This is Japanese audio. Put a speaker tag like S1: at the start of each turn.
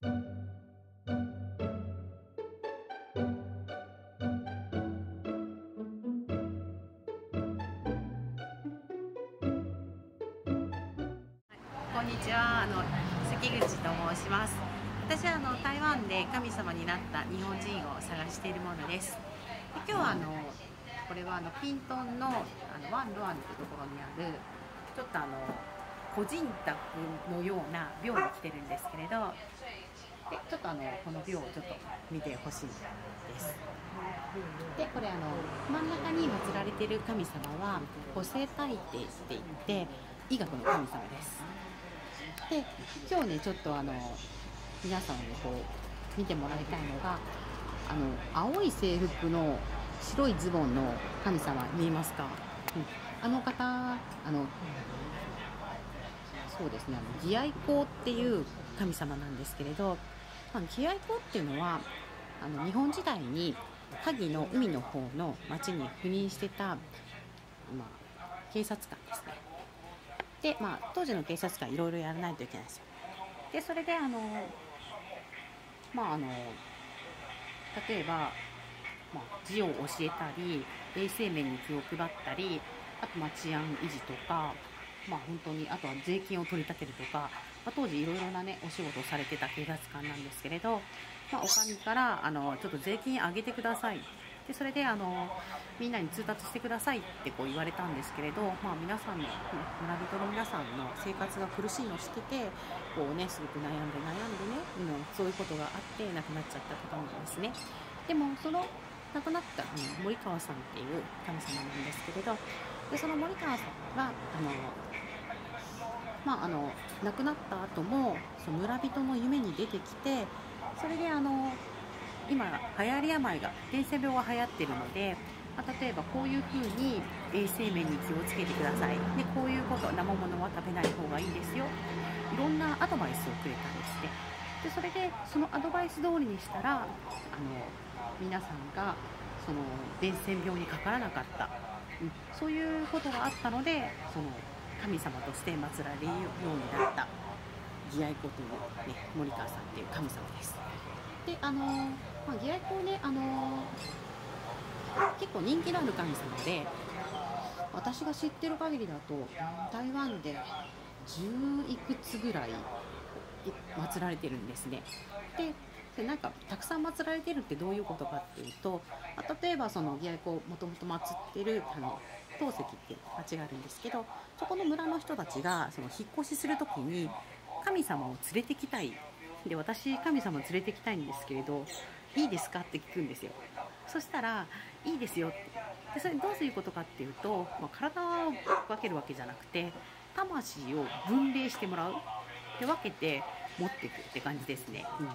S1: こんにちは。あの関口と申します。私はあの台湾で神様になった日本人を探しているものです。で今日はあのこれはあのピントンのあのワンロアンというところにあるちょっとあの個人宅のような廟に来てるんですけれどでちょっとあのこの廟をちょっと見てほしいです。でこれあの真ん中に祀られている神様は補正大帝って言って医学の神様です。で今日ねちょっとあの皆さんにこう見てもらいたいのがあの青い制服の白いズボンの神様見えますか、うん、あの方あのそうですね。あの義愛公っていう神様なんですけれど、まあ、義愛公っていうのはあの日本時代に萩の海の方の町に赴任してた、まあ、警察官ですね。で、まあ、当時の警察官いろいろやらないといけないんですよ。でそれであのまああの例えば、まあ、字を教えたり衛生面に気を配ったりあとまあ治安維持とかまあ本当にあとは税金を取り立てるとか、まあ、当時いろいろなねお仕事をされてた警察官なんですけれど、まあ、お上からあのちょっと税金上げてください。でそれであのみんなに通達してくださいってこう言われたんですけれど、まあ、皆さんの、ね、村人の皆さんの生活が苦しいのを知っててこう、ね、すごく悩んで悩んでね、うん、そういうことがあって亡くなっちゃった方なんですね。でもその亡くなったあの森川さんっていう神様なんですけれどでその森川さんはあのまあ、あの亡くなった後もその村人の夢に出てきてそれであの今流行り病が伝染病が流行ってるので、まあ、例えばこういうふうに衛生面に気をつけてください。でこういうこと生ものは食べない方がいいですよ。いろんなアドバイスをくれたんですねでそれでそのアドバイス通りにしたらあの皆さんがその伝染病にかからなかった、うん、そういうことがあったのでその神様として祀られるようになった。義愛子という、ね、森川さんっていう神様です。であのまあ、義愛公ねあの結構人気のある神様で私が知ってる限りだと台湾で10いくつぐらい祀られてるんですね。ででなんかたくさん祀られてるってどういうことかっていうと例えばその義愛公もともと祀ってるあの陶石って町があるんですけどそこの村の人たちがその引っ越しする時に神様を連れてきたい。で私神様連れてきたいんですけれどいいですかって聞くんですよ。そしたらいいですよって。でそれどういうことかっていうと、まあ、体を分けるわけじゃなくて魂を分類してもらう。で分けて持っていくって感じですね、うん。